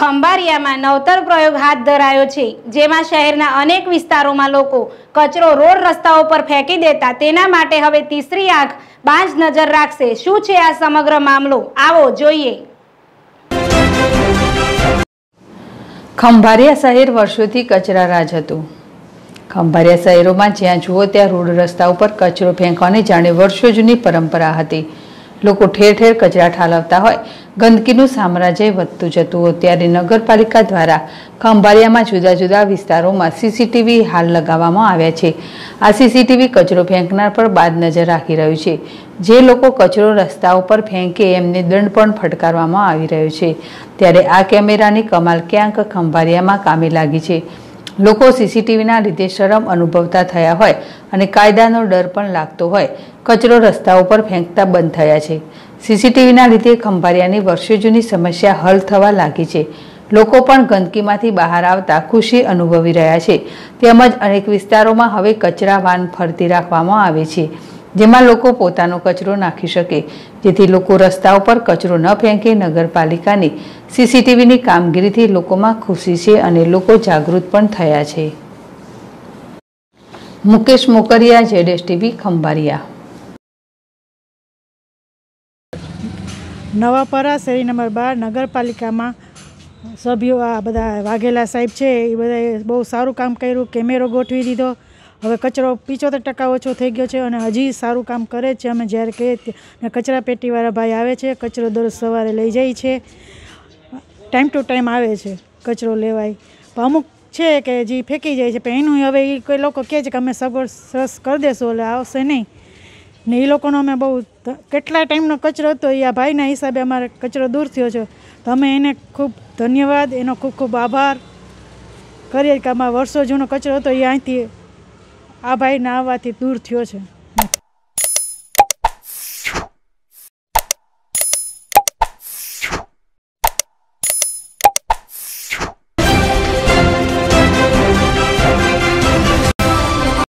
ખંભારિયામાં નવતર પ્રયોગ હાથ ધરાયો છે, જેમાં શહેરના અનેક વિસ્તારોમાં લોકો કચરો રોડ રસ્તાઓ પર ફેંકી દેતા તેના માટે હવે તીસરી આંખ બાંજ નજર રાખશે. શું છે આ સમગ્ર મામલો? આવો જોઈએ. ખંભારિયા શહેર વર્ષોથી કચરા રાજ હતું. ખંભારિયા શહેરોમાં જ્યાં જુઓ ત્યાં રોડ રસ્તા ઉપર કચરો ફેંકવાની જાણે વર્ષો જૂની પરંપરા હતી. લોકો ઠેર ઠેર કચરા ઠાલવતા હોય. ગંદકીનું સામ્રાજ્ય વધતું જતું હોય ત્યારે નગરપાલિકા દ્વારા ખંભારિયામાં જુદા જુદા વિસ્તારોમાં સીસીટીવી હાલ લગાવવામાં આવ્યા છે. આ સીસીટીવી કચરો ફેંકનાર પર બાદ નજર રાખી રહ્યું છે. જે લોકો કચરો રસ્તા ઉપર ફેંકે એમને દંડ પણ ફટકારવામાં આવી રહ્યો છે. ત્યારે આ કેમેરાની કમાલ ક્યાંક ખંભારિયામાં કામે લાગી છે. લોકો સીસીટીવીના લીધે શરમ અનુભવતા થયા હોય અને કાયદાનો ડર પણ લાગતો હોય. કચરો રસ્તા ઉપર ફેંકતા બંધ થયા છે. સીસીટીવીના લીધે ખંભારિયાની વર્ષો જૂની સમસ્યા હલ થવા લાગી છે. લોકો પણ ગંદકીમાંથી બહાર આવતા ખુશી અનુભવી રહ્યા છે. તેમજ અનેક વિસ્તારોમાં હવે કચરા વાન ફરતી રાખવામાં આવે છે. જેમાં લોકો પોતાનો કચરો નાખી શકે. જેથી લોકો રસ્તા ઉપર કચરો ન ફેંકે, નગરપાલિકાની સીસીટીવીની કામગીરીથી લોકોમાં ખુશી છે અને લોકો જાગૃત પણ થયા છે. મુકેશ મોકરિયા જેડેશ ટીવી ખંભારિયા નવાપરા શેરી નંબર બાર, નગરપાલિકામાં સભ્યો આ બધા વાઘેલા સાહેબ છે, એ બધાએ બહુ સારું કામ કર્યું, કેમેરો ગોઠવી દીધો. હવે કચરો પિચોતેર ટકા ઓછો થઈ ગયો છે અને હજી સારું કામ કરે છે. અમે જ્યારે કહીએ ત્યાં કચરા પેટીવાળા ભાઈ આવે છે, કચરો દરરોજ સવારે લઈ જાય છે. ટાઈમ ટુ ટાઈમ આવે છે કચરો લેવાય. પણ અમુક છે કે જે ફેંકી જાય છે, પણ એનું હવે એ કોઈ લોકો કહે છે કે અમે સગવડ સરસ કરી દેશું, એટલે આવશે નહીં. ને એ લોકોનો અમે બહુ કેટલા ટાઈમનો કચરો હતો એ આ ભાઈના હિસાબે અમારે કચરો દૂર થયો છે. તો અમે એને ખૂબ ધન્યવાદ, એનો ખૂબ ખૂબ આભાર. કરીએ કે અમારા વર્ષો જૂનો કચરો હતો એ અહીંથી આ ભાઈના આવવાથી દૂર થયો છે.